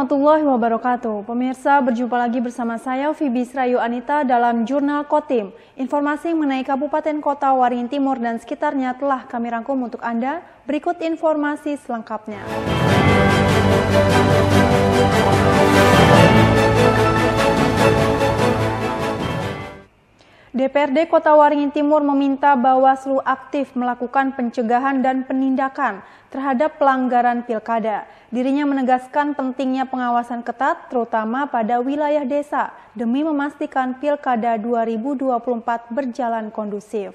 warahmatullahi wabarakatuh. Pemirsa, berjumpa lagi bersama saya Fibi Srayu Anita dalam Jurnal Kotim. Informasi mengenai Kabupaten Kota Waringin Timur dan sekitarnya telah kami rangkum untuk Anda. Berikut informasi selengkapnya. DPRD Kota Waringin Timur meminta Bawaslu aktif melakukan pencegahan dan penindakan terhadap pelanggaran pilkada. Dirinya menegaskan pentingnya pengawasan ketat terutama pada wilayah desa demi memastikan pilkada 2024 berjalan kondusif.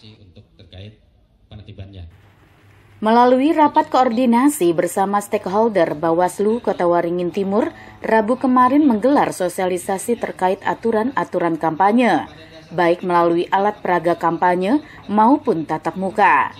Untuk terkait penertibannya. Melalui rapat koordinasi bersama stakeholder Bawaslu Kota Waringin Timur, Rabu kemarin menggelar sosialisasi terkait aturan-aturan kampanye, baik melalui alat peraga kampanye maupun tatap muka.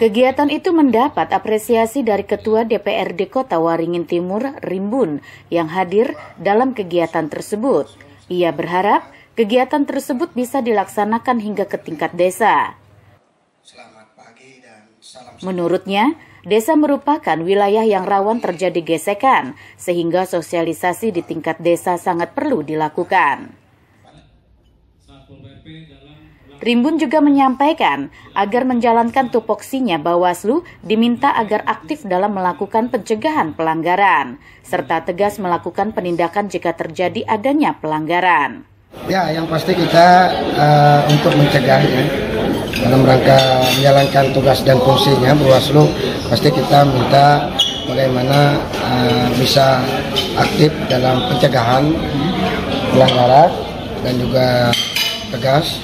Kegiatan itu mendapat apresiasi dari Ketua DPRD Kota Waringin Timur, Rimbun, yang hadir dalam kegiatan tersebut. Ia berharap kegiatan tersebut bisa dilaksanakan hingga ke tingkat desa. Menurutnya, desa merupakan wilayah yang rawan terjadi gesekan, sehingga sosialisasi di tingkat desa sangat perlu dilakukan. Rimbun juga menyampaikan agar menjalankan tupoksinya Bawaslu diminta agar aktif dalam melakukan pencegahan pelanggaran, serta tegas melakukan penindakan jika terjadi adanya pelanggaran. Ya, yang pasti kita uh, untuk mencegah ya, dalam rangka menjalankan tugas dan fungsinya Bawaslu pasti kita minta bagaimana uh, bisa aktif dalam pencegahan pelanggaran dan juga tegas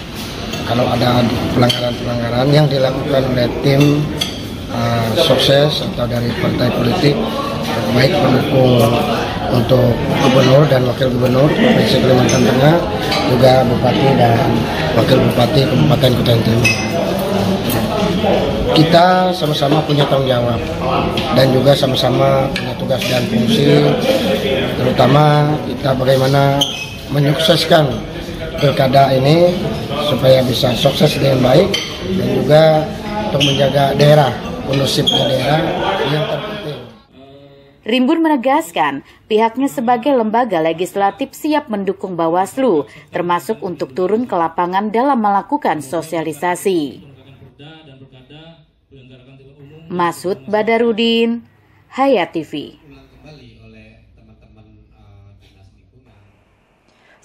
kalau ada pelanggaran-pelanggaran yang dilakukan oleh tim uh, sukses atau dari partai politik baik pendukung untuk gubernur dan wakil gubernur Provinsi Kalimantan Tengah juga bupati dan wakil bupati Kabupaten Kutai Timur. Kita sama-sama punya tanggung jawab dan juga sama-sama punya tugas dan fungsi terutama kita bagaimana menyukseskan pilkada ini supaya bisa sukses dengan baik dan juga untuk menjaga daerah kondusifnya daerah yang terpenting. Rimbun menegaskan pihaknya sebagai lembaga legislatif siap mendukung Bawaslu, termasuk untuk turun ke lapangan dalam melakukan sosialisasi. Masud Badarudin, Hayat TV.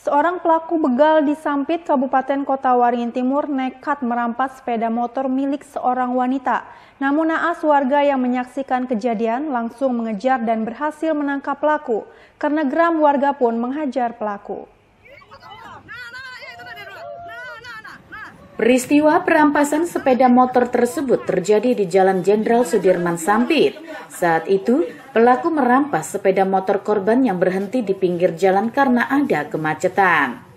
Seorang pelaku begal di Sampit, Kabupaten Kota Waringin Timur nekat merampas sepeda motor milik seorang wanita. Namun naas warga yang menyaksikan kejadian langsung mengejar dan berhasil menangkap pelaku. Karena geram warga pun menghajar pelaku. Peristiwa perampasan sepeda motor tersebut terjadi di Jalan Jenderal Sudirman Sampit. Saat itu, pelaku merampas sepeda motor korban yang berhenti di pinggir jalan karena ada kemacetan.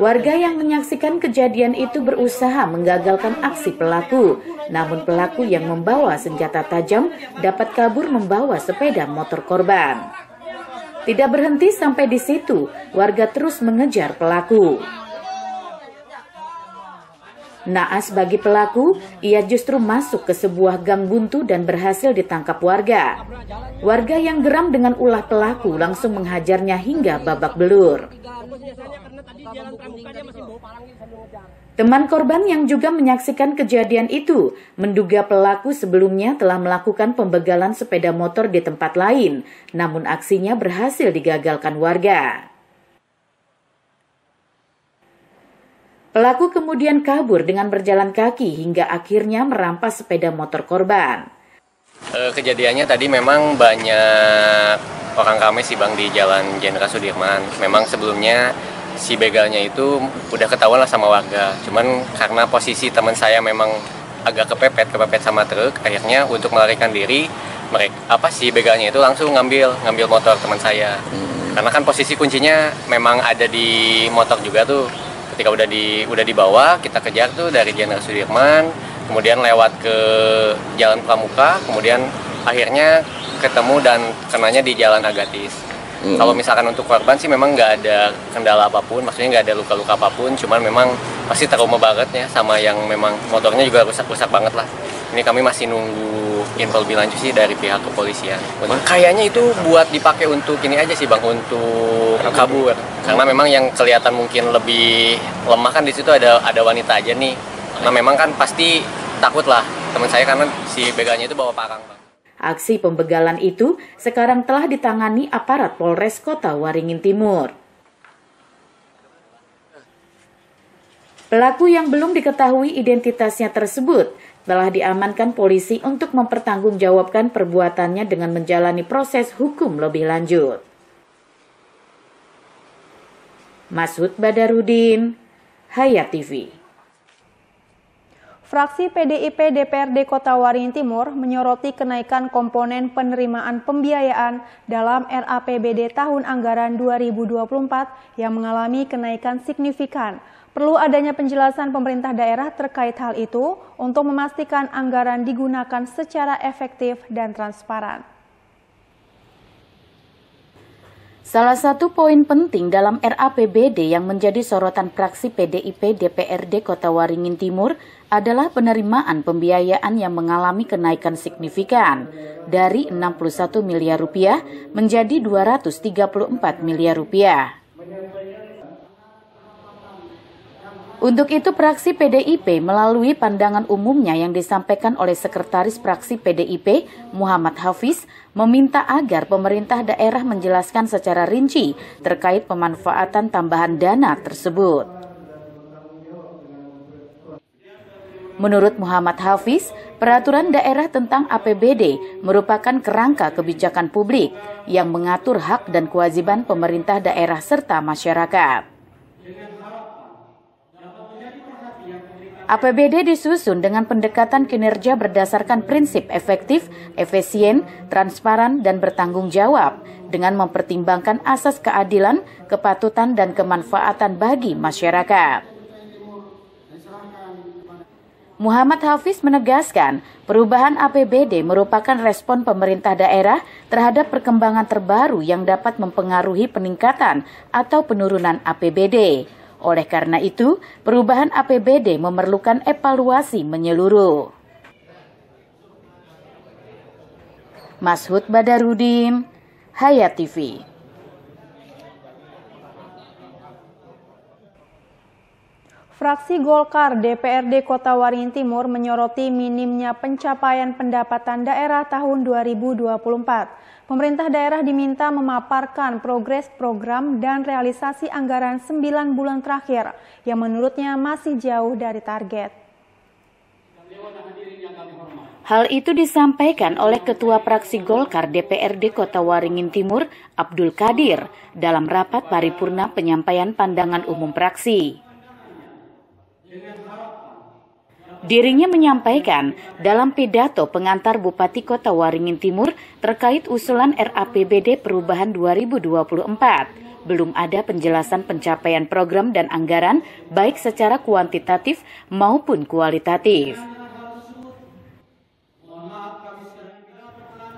Warga yang menyaksikan kejadian itu berusaha menggagalkan aksi pelaku, namun pelaku yang membawa senjata tajam dapat kabur membawa sepeda motor korban. Tidak berhenti sampai di situ, warga terus mengejar pelaku. Naas bagi pelaku, ia justru masuk ke sebuah gang buntu dan berhasil ditangkap warga. Warga yang geram dengan ulah pelaku langsung menghajarnya hingga babak belur. Teman korban yang juga menyaksikan kejadian itu menduga pelaku sebelumnya telah melakukan pembegalan sepeda motor di tempat lain, namun aksinya berhasil digagalkan warga. Pelaku kemudian kabur dengan berjalan kaki hingga akhirnya merampas sepeda motor korban. Eh, kejadiannya tadi memang banyak orang kami sih bang di Jalan Jenderal Sudirman. Memang sebelumnya si begalnya itu udah ketahuan lah sama warga cuman karena posisi teman saya memang agak kepepet kepepet sama truk akhirnya untuk melarikan diri mereka apa si begalnya itu langsung ngambil ngambil motor teman saya hmm. karena kan posisi kuncinya memang ada di motor juga tuh ketika udah di udah dibawa kita kejar tuh dari Jenderal Sudirman kemudian lewat ke Jalan Pramuka kemudian akhirnya ketemu dan kenanya di Jalan Agatis Hmm. Kalau misalkan untuk korban sih memang nggak ada kendala apa pun, maksudnya nggak ada luka-luka apa pun, cuman memang pasti trauma banget ya sama yang memang motornya juga rusak-rusak banget lah ini kami masih nunggu info lebih lanjut sih dari pihak kepolisian. Kayaknya itu buat dipakai untuk ini aja sih bang, untuk kabur. Karena memang yang kelihatan mungkin lebih lemah kan di situ ada ada wanita aja nih. Nah memang kan pasti takut lah teman saya karena si begalnya itu bawa parang bang. Aksi pembegalan itu sekarang telah ditangani aparat Polres Kota Waringin Timur. Pelaku yang belum diketahui identitasnya tersebut telah diamankan polisi untuk mempertanggungjawabkan perbuatannya dengan menjalani proses hukum lebih lanjut. Masud Badarudin, Hayat TV. Fraksi PDIP DPRD Kota Waringin Timur menyoroti kenaikan komponen penerimaan pembiayaan dalam RAPBD tahun anggaran 2024 yang mengalami kenaikan signifikan. Perlu adanya penjelasan pemerintah daerah terkait hal itu untuk memastikan anggaran digunakan secara efektif dan transparan. Salah satu poin penting dalam RAPBD yang menjadi sorotan fraksi PDIP DPRD Kota Waringin Timur adalah penerimaan pembiayaan yang mengalami kenaikan signifikan dari 61 miliar rupiah menjadi 234 miliar rupiah. Untuk itu, praksi PDIP melalui pandangan umumnya yang disampaikan oleh Sekretaris Praksi PDIP Muhammad Hafiz meminta agar pemerintah daerah menjelaskan secara rinci terkait pemanfaatan tambahan dana tersebut. Menurut Muhammad Hafiz, peraturan daerah tentang APBD merupakan kerangka kebijakan publik yang mengatur hak dan kewajiban pemerintah daerah serta masyarakat. APBD disusun dengan pendekatan kinerja berdasarkan prinsip efektif, efisien, transparan, dan bertanggung jawab dengan mempertimbangkan asas keadilan, kepatutan, dan kemanfaatan bagi masyarakat. Muhammad Hafiz menegaskan, perubahan APBD merupakan respon pemerintah daerah terhadap perkembangan terbaru yang dapat mempengaruhi peningkatan atau penurunan APBD. Oleh karena itu, perubahan APBD memerlukan evaluasi menyeluruh. Mashud Badarudin, Hayat TV. Fraksi Golkar DPRD Kota Waringin Timur menyoroti minimnya pencapaian pendapatan daerah tahun 2024. Pemerintah daerah diminta memaparkan progres program dan realisasi anggaran 9 bulan terakhir yang menurutnya masih jauh dari target. Hal itu disampaikan oleh Ketua Praksi Golkar DPRD Kota Waringin Timur, Abdul Kadir, dalam rapat paripurna penyampaian pandangan umum praksi. Dirinya menyampaikan dalam pidato pengantar Bupati Kota Waringin Timur terkait usulan RAPBD perubahan 2024. Belum ada penjelasan pencapaian program dan anggaran baik secara kuantitatif maupun kualitatif.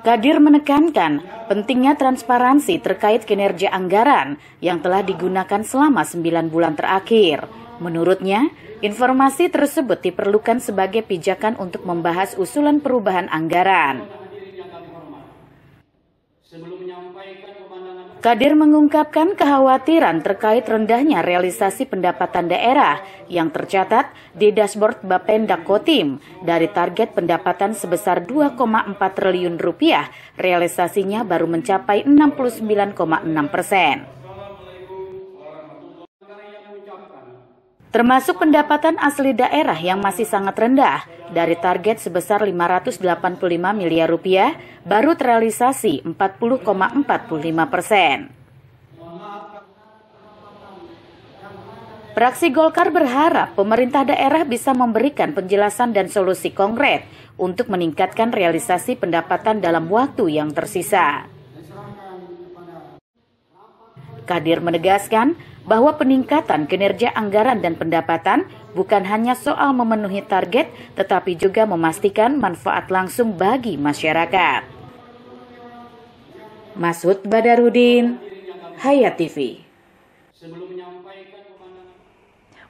Kadir menekankan pentingnya transparansi terkait kinerja anggaran yang telah digunakan selama 9 bulan terakhir. Menurutnya, Informasi tersebut diperlukan sebagai pijakan untuk membahas usulan perubahan anggaran. Kadir mengungkapkan kekhawatiran terkait rendahnya realisasi pendapatan daerah yang tercatat di dashboard Bapenda Kotim dari target pendapatan sebesar 2,4 triliun rupiah, realisasinya baru mencapai 69,6 persen. Termasuk pendapatan asli daerah yang masih sangat rendah dari target sebesar 585 miliar rupiah baru terrealisasi 40,45 persen. Praksi Golkar berharap pemerintah daerah bisa memberikan penjelasan dan solusi konkret untuk meningkatkan realisasi pendapatan dalam waktu yang tersisa. Kadir menegaskan bahwa peningkatan kinerja anggaran dan pendapatan bukan hanya soal memenuhi target, tetapi juga memastikan manfaat langsung bagi masyarakat. Masud Badarudin, Hayat TV.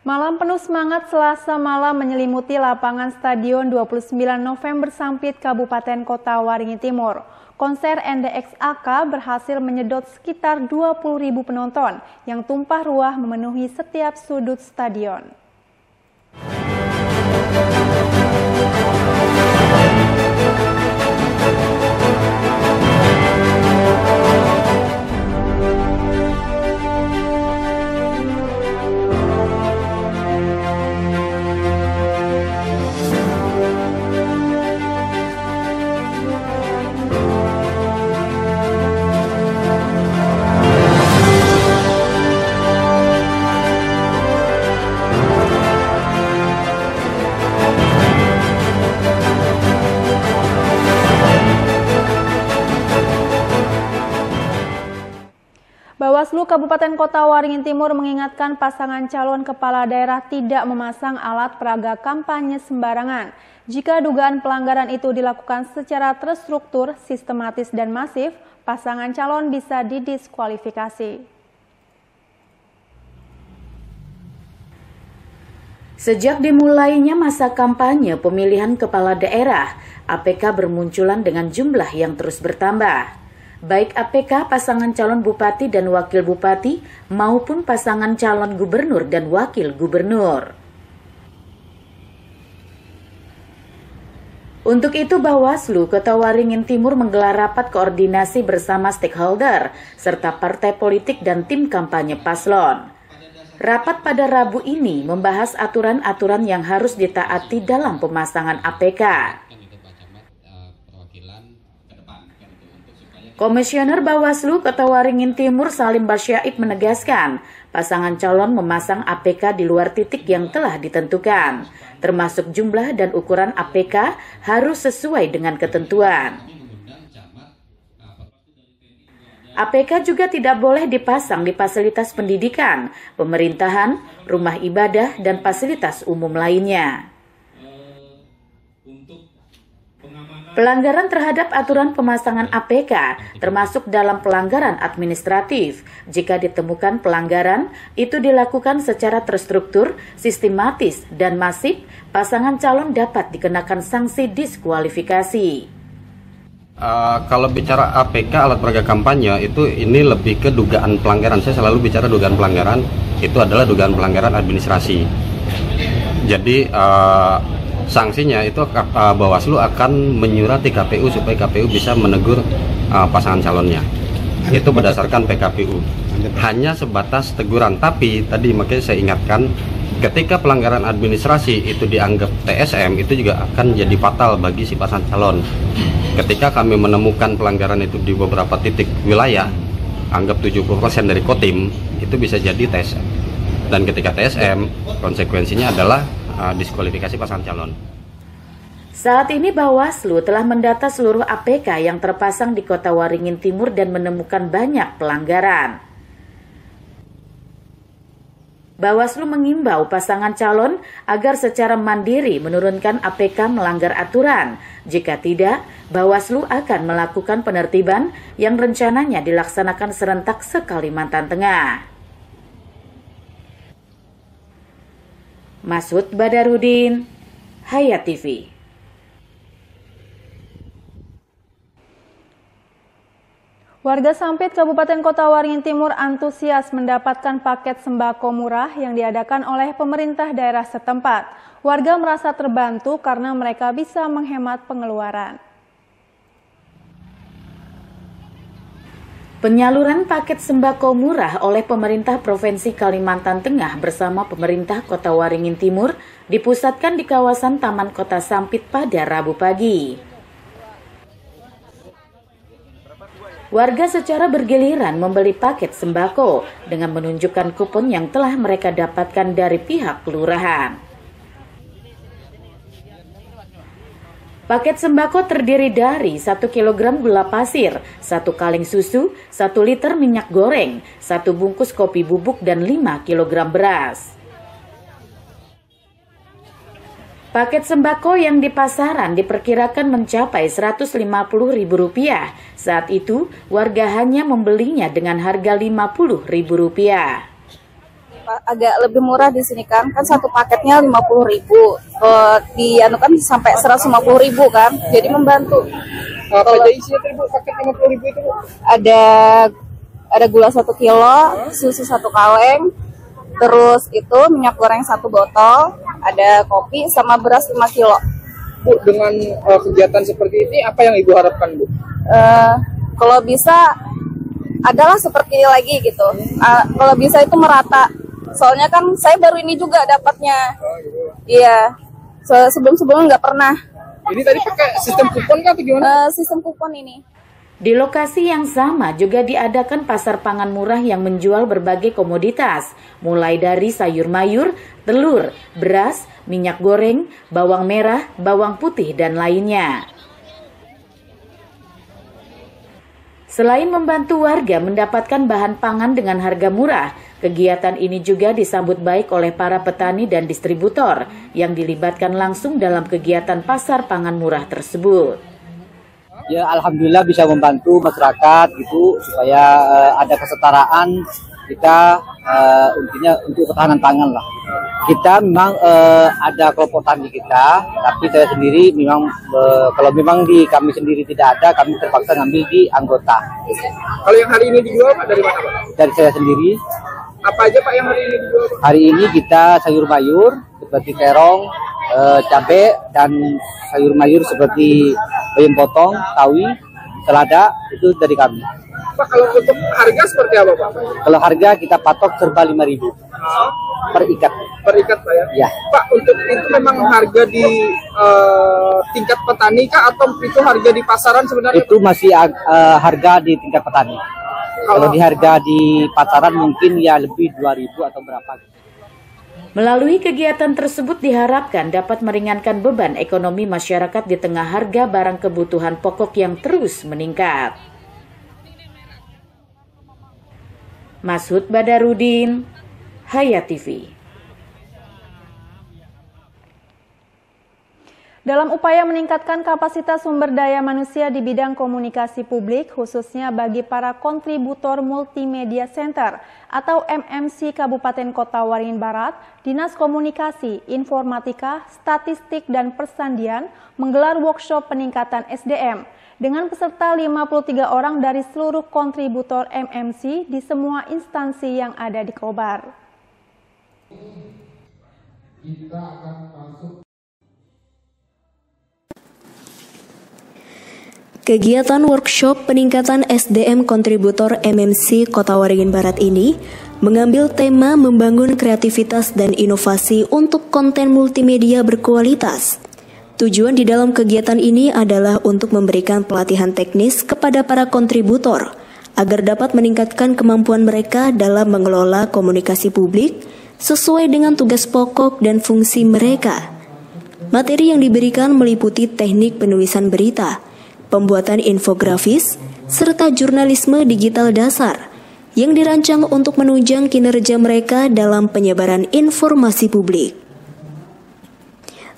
Malam penuh semangat Selasa malam menyelimuti lapangan Stadion 29 November Sampit Kabupaten Kota Waringin Timur. Konser NDXAK berhasil menyedot sekitar 20.000 penonton yang tumpah ruah memenuhi setiap sudut stadion. Kabupaten Kota Waringin Timur mengingatkan pasangan calon kepala daerah tidak memasang alat peraga kampanye sembarangan. Jika dugaan pelanggaran itu dilakukan secara terstruktur, sistematis, dan masif, pasangan calon bisa didiskualifikasi. Sejak dimulainya masa kampanye pemilihan kepala daerah, APK bermunculan dengan jumlah yang terus bertambah baik APK pasangan calon bupati dan wakil bupati maupun pasangan calon gubernur dan wakil gubernur. Untuk itu Bawaslu Kota Waringin Timur menggelar rapat koordinasi bersama stakeholder serta partai politik dan tim kampanye paslon. Rapat pada Rabu ini membahas aturan-aturan yang harus ditaati dalam pemasangan APK. Komisioner Bawaslu Kota Waringin Timur Salim Basyaib menegaskan, pasangan calon memasang APK di luar titik yang telah ditentukan, termasuk jumlah dan ukuran APK harus sesuai dengan ketentuan. APK juga tidak boleh dipasang di fasilitas pendidikan, pemerintahan, rumah ibadah, dan fasilitas umum lainnya. Pelanggaran terhadap aturan pemasangan APK termasuk dalam pelanggaran administratif. Jika ditemukan pelanggaran, itu dilakukan secara terstruktur, sistematis, dan masif, pasangan calon dapat dikenakan sanksi diskualifikasi. Uh, kalau bicara APK alat peraga kampanye itu ini lebih ke dugaan pelanggaran. Saya selalu bicara dugaan pelanggaran itu adalah dugaan pelanggaran administrasi. Jadi uh, sanksinya itu uh, Bawaslu akan menyurati KPU supaya KPU bisa menegur uh, pasangan calonnya. Itu berdasarkan PKPU. Hanya sebatas teguran, tapi tadi makanya saya ingatkan ketika pelanggaran administrasi itu dianggap TSM itu juga akan jadi fatal bagi si pasangan calon. Ketika kami menemukan pelanggaran itu di beberapa titik wilayah, anggap 70% dari Kotim itu bisa jadi TSM. Dan ketika TSM, konsekuensinya adalah uh, diskualifikasi pasangan calon. Saat ini Bawaslu telah mendata seluruh APK yang terpasang di kota Waringin Timur dan menemukan banyak pelanggaran. Bawaslu mengimbau pasangan calon agar secara mandiri menurunkan APK melanggar aturan. Jika tidak, Bawaslu akan melakukan penertiban yang rencananya dilaksanakan serentak sekalimantan Tengah. Masud Badarudin, Hayat TV. Warga Sampit Kabupaten Kota Waringin Timur antusias mendapatkan paket sembako murah yang diadakan oleh pemerintah daerah setempat. Warga merasa terbantu karena mereka bisa menghemat pengeluaran. Penyaluran paket sembako murah oleh pemerintah Provinsi Kalimantan Tengah bersama pemerintah Kota Waringin Timur dipusatkan di kawasan Taman Kota Sampit pada Rabu pagi. Warga secara bergiliran membeli paket sembako dengan menunjukkan kupon yang telah mereka dapatkan dari pihak kelurahan. Paket sembako terdiri dari 1 kg gula pasir, 1 kaleng susu, 1 liter minyak goreng, 1 bungkus kopi bubuk, dan 5 kg beras. Paket sembako yang di pasaran diperkirakan mencapai Rp150.000. Saat itu, warga hanya membelinya dengan harga Rp50.000. agak lebih murah di sini kan kan satu paketnya lima puluh ribu. Kalau di anu kan sampai seratus lima puluh ribu kan jadi membantu. Apa aja isinya tadi bu paket lima puluh ribu itu bu ada ada gula satu kilo susu satu kaleng terus itu minyak goreng satu botol ada kopi sama beras 5 kilo. Bu dengan uh, kegiatan seperti ini apa yang ibu harapkan bu? Uh, kalau bisa adalah seperti ini lagi gitu. Uh, kalau bisa itu merata soalnya kan saya baru ini juga dapatnya. Iya. So, sebelum sebelumnya nggak pernah. Ini tadi pakai sistem kupon kan atau gimana? Uh, sistem kupon ini. Di lokasi yang sama juga diadakan pasar pangan murah yang menjual berbagai komoditas, mulai dari sayur mayur, telur, beras, minyak goreng, bawang merah, bawang putih, dan lainnya. Selain membantu warga mendapatkan bahan pangan dengan harga murah, kegiatan ini juga disambut baik oleh para petani dan distributor yang dilibatkan langsung dalam kegiatan pasar pangan murah tersebut. Ya alhamdulillah bisa membantu masyarakat gitu supaya uh, ada kesetaraan kita uh, intinya untuk ketahanan pangan lah. Kita memang uh, ada kelompok tani kita, tapi saya sendiri memang uh, kalau memang di kami sendiri tidak ada, kami terpaksa ngambil di anggota. Kalau yang hari ini dijual Pak dari mana Pak? Dari saya sendiri. Apa aja Pak yang hari ini dijual? Pak? Hari ini kita sayur mayur seperti terong, uh, cabai dan sayur mayur seperti bayam potong, tawi, selada itu dari kami. Pak kalau untuk harga seperti apa Pak? Kalau harga kita patok serba 5000 ribu per ikat. Per ikat Pak ya? Ya. Pak untuk itu memang harga di uh, tingkat petani kah atau itu harga di pasaran sebenarnya? Itu masih uh, harga di tingkat petani. Kalau, kalau di harga di pasaran mungkin ya lebih 2000 atau berapa gitu. Melalui kegiatan tersebut diharapkan dapat meringankan beban ekonomi masyarakat di tengah harga barang kebutuhan pokok yang terus meningkat. Masud Badarudin, Hayat TV. Dalam upaya meningkatkan kapasitas sumber daya manusia di bidang komunikasi publik, khususnya bagi para kontributor multimedia center atau MMC Kabupaten Kota Waringin Barat, Dinas Komunikasi, Informatika, Statistik, dan Persandian menggelar workshop peningkatan SDM dengan peserta 53 orang dari seluruh kontributor MMC di semua instansi yang ada di Kobar. Kita akan masuk Kegiatan workshop peningkatan SDM kontributor MMC Kota Waringin Barat ini mengambil tema membangun kreativitas dan inovasi untuk konten multimedia berkualitas. Tujuan di dalam kegiatan ini adalah untuk memberikan pelatihan teknis kepada para kontributor agar dapat meningkatkan kemampuan mereka dalam mengelola komunikasi publik sesuai dengan tugas pokok dan fungsi mereka. Materi yang diberikan meliputi teknik penulisan berita, pembuatan infografis, serta jurnalisme digital dasar yang dirancang untuk menunjang kinerja mereka dalam penyebaran informasi publik.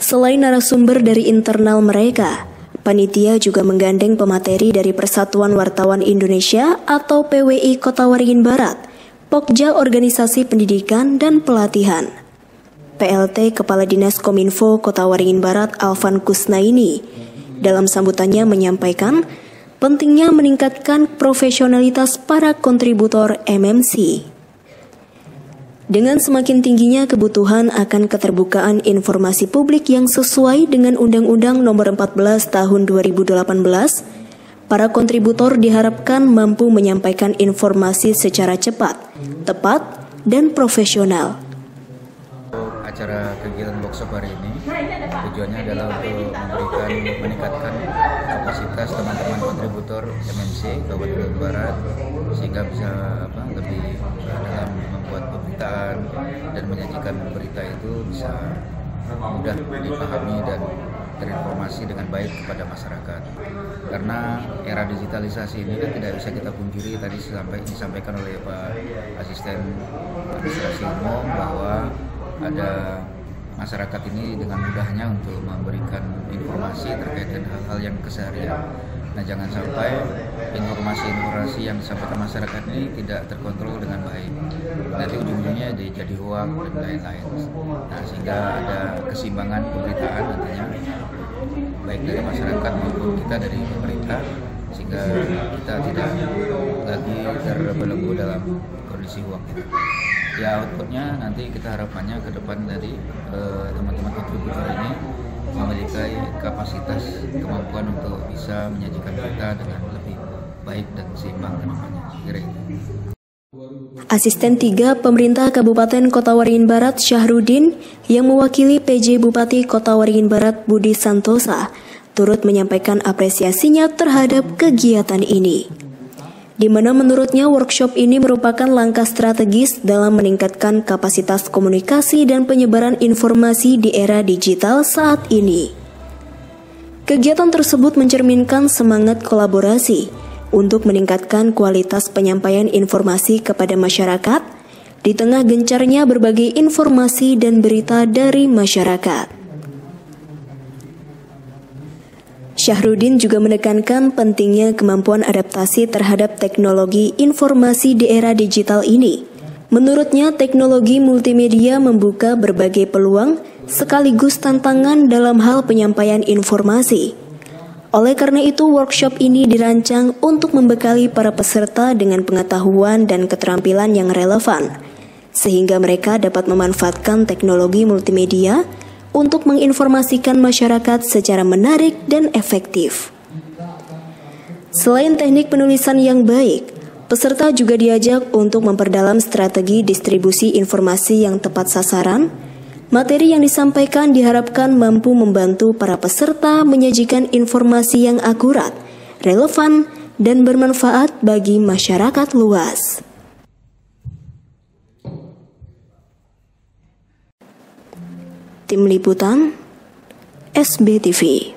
Selain narasumber dari internal mereka, panitia juga menggandeng pemateri dari Persatuan Wartawan Indonesia atau PWI Kota Waringin Barat, Pokja Organisasi Pendidikan dan Pelatihan. PLT Kepala Dinas Kominfo Kota Waringin Barat Alvan Kusnaini dalam sambutannya menyampaikan pentingnya meningkatkan profesionalitas para kontributor MMC. Dengan semakin tingginya kebutuhan akan keterbukaan informasi publik yang sesuai dengan Undang-Undang Nomor 14 Tahun 2018, para kontributor diharapkan mampu menyampaikan informasi secara cepat, tepat, dan profesional. Acara kegiatan workshop hari ini tujuannya adalah untuk memberikan meningkatkan kapasitas teman-teman kontributor MNC Kabupaten Barat sehingga bisa apa lebih pemberitaan dan menyajikan berita itu bisa mudah dipahami dan terinformasi dengan baik kepada masyarakat. Karena era digitalisasi ini kan tidak bisa kita pungkiri tadi sampai disampaikan oleh Pak Asisten Administrasi Umum bahwa ada masyarakat ini dengan mudahnya untuk memberikan informasi terkait dengan hal-hal yang keseharian. Nah, jangan sampai informasi informasi-informasi yang disampaikan masyarakat ini tidak terkontrol dengan baik. Nanti ujung-ujungnya jadi, hoax dan lain-lain. Nah, sehingga ada keseimbangan pemberitaan nantinya baik dari masyarakat maupun kita dari pemerintah sehingga kita tidak lagi terbelenggu dalam kondisi hoax. Ya outputnya nanti kita harapannya ke depan dari eh, teman-teman kontributor ini memiliki kapasitas kemampuan untuk bisa menyajikan berita dengan lebih baik dan seimbang ke. Kira. Asisten 3 Pemerintah Kabupaten Kota Waringin Barat Syahrudin yang mewakili PJ Bupati Kota Waringin Barat Budi Santosa turut menyampaikan apresiasinya terhadap kegiatan ini. Di mana menurutnya workshop ini merupakan langkah strategis dalam meningkatkan kapasitas komunikasi dan penyebaran informasi di era digital saat ini. Kegiatan tersebut mencerminkan semangat kolaborasi untuk meningkatkan kualitas penyampaian informasi kepada masyarakat di tengah gencarnya berbagai informasi dan berita dari masyarakat. Syahrudin juga menekankan pentingnya kemampuan adaptasi terhadap teknologi informasi di era digital ini. Menurutnya, teknologi multimedia membuka berbagai peluang sekaligus tantangan dalam hal penyampaian informasi. Oleh karena itu, workshop ini dirancang untuk membekali para peserta dengan pengetahuan dan keterampilan yang relevan, sehingga mereka dapat memanfaatkan teknologi multimedia untuk menginformasikan masyarakat secara menarik dan efektif. Selain teknik penulisan yang baik, peserta juga diajak untuk memperdalam strategi distribusi informasi yang tepat sasaran. Materi yang disampaikan diharapkan mampu membantu para peserta menyajikan informasi yang akurat, relevan, dan bermanfaat bagi masyarakat luas. Tim Liputan SBTV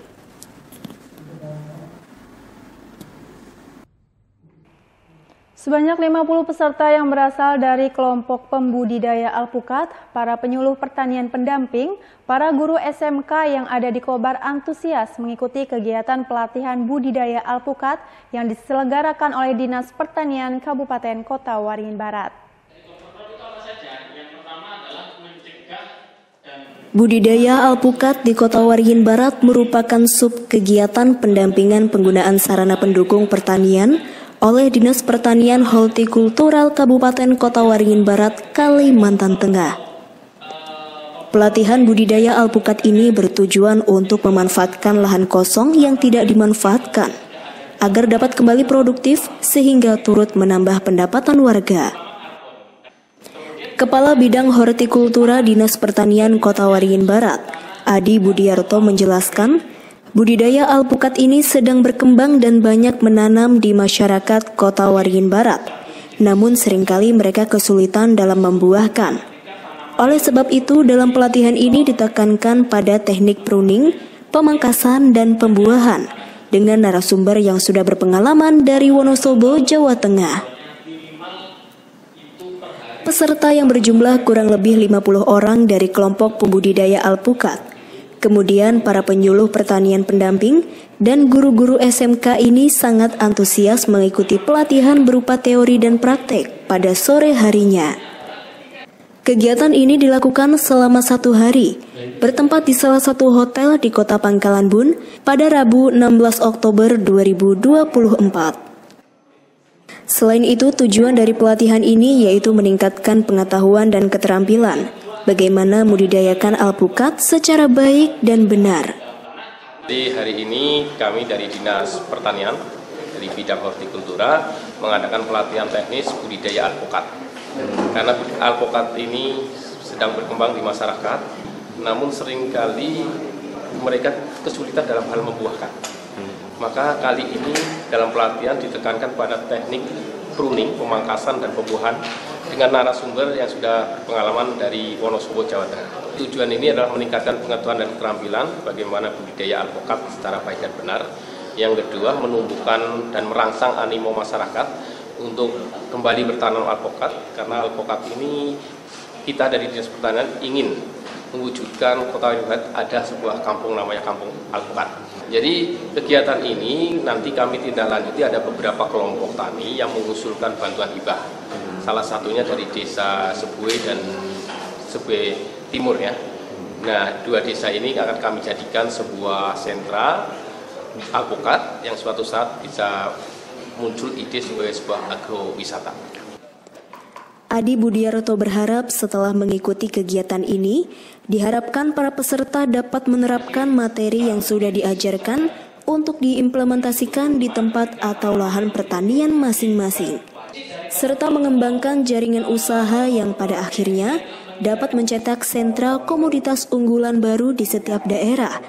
Sebanyak 50 peserta yang berasal dari kelompok pembudidaya alpukat, para penyuluh pertanian pendamping, para guru SMK yang ada di Kobar antusias mengikuti kegiatan pelatihan budidaya alpukat yang diselenggarakan oleh Dinas Pertanian Kabupaten Kota Waringin Barat. Budidaya alpukat di Kota Waringin Barat merupakan sub kegiatan pendampingan penggunaan sarana pendukung pertanian oleh Dinas Pertanian Hortikultural Kabupaten Kota Waringin Barat, Kalimantan Tengah. Pelatihan budidaya alpukat ini bertujuan untuk memanfaatkan lahan kosong yang tidak dimanfaatkan agar dapat kembali produktif sehingga turut menambah pendapatan warga. Kepala Bidang Hortikultura Dinas Pertanian Kota Waringin Barat, Adi Budiarto menjelaskan, budidaya alpukat ini sedang berkembang dan banyak menanam di masyarakat Kota Waringin Barat. Namun sering kali mereka kesulitan dalam membuahkan. Oleh sebab itu, dalam pelatihan ini ditekankan pada teknik pruning, pemangkasan, dan pembuahan dengan narasumber yang sudah berpengalaman dari Wonosobo, Jawa Tengah. Peserta yang berjumlah kurang lebih 50 orang dari kelompok pembudidaya alpukat. Kemudian para penyuluh pertanian pendamping dan guru-guru SMK ini sangat antusias mengikuti pelatihan berupa teori dan praktek pada sore harinya. Kegiatan ini dilakukan selama satu hari, bertempat di salah satu hotel di kota Pangkalan Bun pada Rabu 16 Oktober 2024. Selain itu, tujuan dari pelatihan ini yaitu meningkatkan pengetahuan dan keterampilan bagaimana membudidayakan alpukat secara baik dan benar. Di hari ini kami dari Dinas Pertanian dari bidang hortikultura mengadakan pelatihan teknis budidaya alpukat. Karena alpukat ini sedang berkembang di masyarakat, namun sering kali mereka kesulitan dalam hal membuahkan maka kali ini dalam pelatihan ditekankan pada teknik pruning, pemangkasan dan pembuahan dengan narasumber yang sudah pengalaman dari Wonosobo, Jawa Tengah. Tujuan ini adalah meningkatkan pengetahuan dan keterampilan bagaimana budidaya alpukat secara baik dan benar. Yang kedua, menumbuhkan dan merangsang animo masyarakat untuk kembali bertanam alpukat karena alpukat ini kita dari Dinas Pertanian ingin mewujudkan kota Waringin ada sebuah kampung namanya Kampung Alpukat. Jadi kegiatan ini nanti kami tindak lanjuti ada beberapa kelompok tani yang mengusulkan bantuan hibah. Salah satunya dari desa Sebue dan Sebue Timur ya. Nah, dua desa ini akan kami jadikan sebuah sentra alpukat yang suatu saat bisa muncul ide sebagai sebuah agrowisata. Adi Budiarto berharap setelah mengikuti kegiatan ini, diharapkan para peserta dapat menerapkan materi yang sudah diajarkan untuk diimplementasikan di tempat atau lahan pertanian masing-masing, serta mengembangkan jaringan usaha yang pada akhirnya dapat mencetak sentra komoditas unggulan baru di setiap daerah,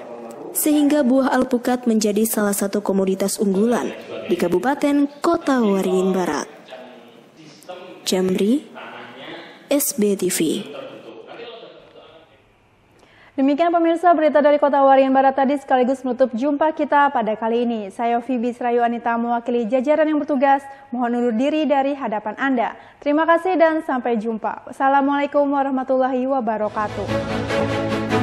sehingga buah alpukat menjadi salah satu komoditas unggulan di Kabupaten Kota Waringin Barat. Jamri, SBTV. Demikian pemirsa berita dari Kota Waringin Barat tadi sekaligus menutup jumpa kita pada kali ini. Saya Vivi Serayu Anita mewakili jajaran yang bertugas. Mohon undur diri dari hadapan Anda. Terima kasih dan sampai jumpa. Wassalamualaikum warahmatullahi wabarakatuh.